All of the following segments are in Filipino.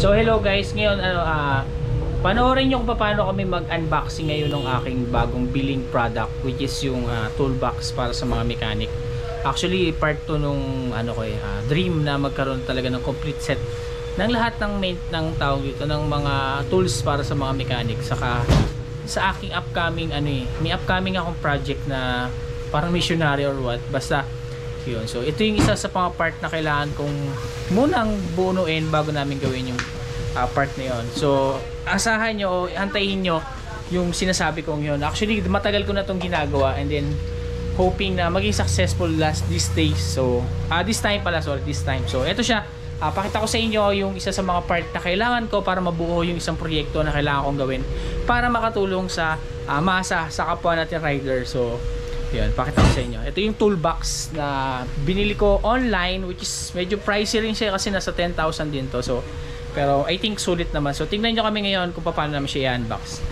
So hello guys, ngayon ano ah panoorin niyo kung paano kami mag-unboxing ngayon ng aking bagong billing product which is yung ah, toolbox para sa mga mechanic. Actually part to nung ano ko eh, ah, dream na magkaroon talaga ng complete set ng lahat ng main ng tawag dito ng mga tools para sa mga mechanic saka sa aking upcoming ano eh, may upcoming akong project na parang missionary or what basta yun. So, ito yung isa sa mga part na kailangan kong munang bunuin bago namin gawin yung ah, part na yun. So, asahan nyo, antayin nyo yung sinasabi kong yun. Actually, matagal ko na itong ginagawa and then hoping na maging successful last this days. So, ah this time pala, sorry, this time. So, ito siya. Ah, pakita ko sa inyo yung isa sa mga part na kailangan ko para mabuo yung isang proyekto na kailangan kong gawin para makatulong sa ah, masa sa kapwa natin rider. So, yun, pakita ko sa inyo. Ito yung toolbox na binili ko online which is medyo pricey rin siya kasi nasa 10,000 din to. So, pero I think sulit naman. So, tingnan nyo kami ngayon kung paano namin siya i-unbox.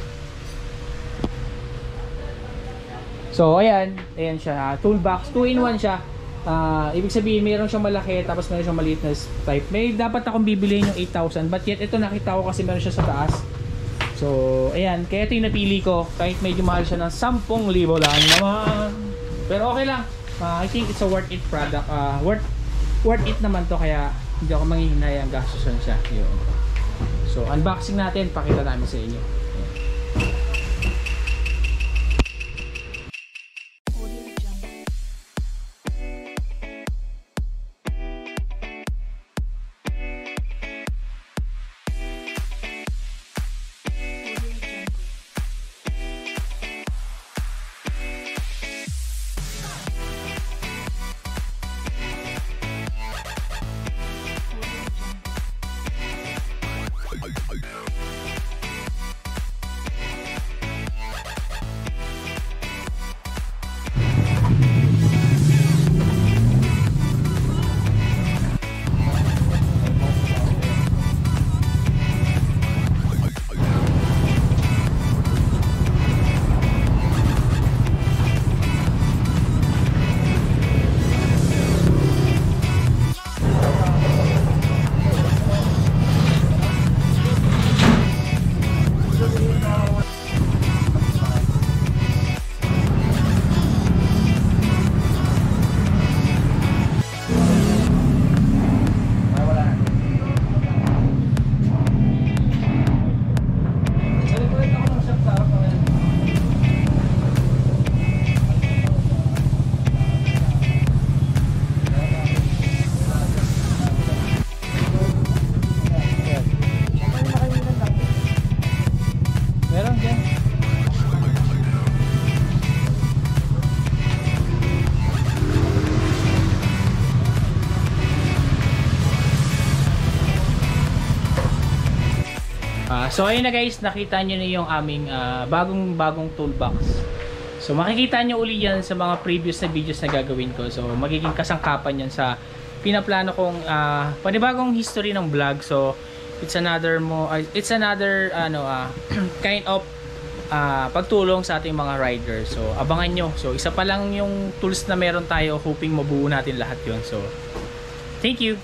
So, ayan. Ayan siya. Toolbox. 2-in-1 siya. Ah, ibig sabihin, meron siyang malaki tapos meron siyang maliit na type. May dapat akong bibiliin yung 8,000 but yet ito nakita ko kasi meron siya sa taas. So, ayan. Kaya ito yung napili ko. Kahit medyo mahal siya ng 10,000 lang naman. Pero okay lang. Ah, I think it's a worth it product. Ah, worth, worth it naman to kaya hindi ako manghihinay ang gastusan siya. Yun. So, unboxing natin. Pakita namin sa inyo. Ah, so ayun na guys, nakita nyo na yung aming ah, bagong bagong toolbox. So makikita nyo uli yan sa mga previous na videos na gagawin ko. So magiging kasangkapan yan sa pinaplano kong ah, panibagong history ng vlog. So it's another mo ah, it's another ano ah, kind of ah, pagtulong sa ating mga riders. So abangan nyo. So isa pa lang yung tools na meron tayo hoping mabuo natin lahat yon So thank you.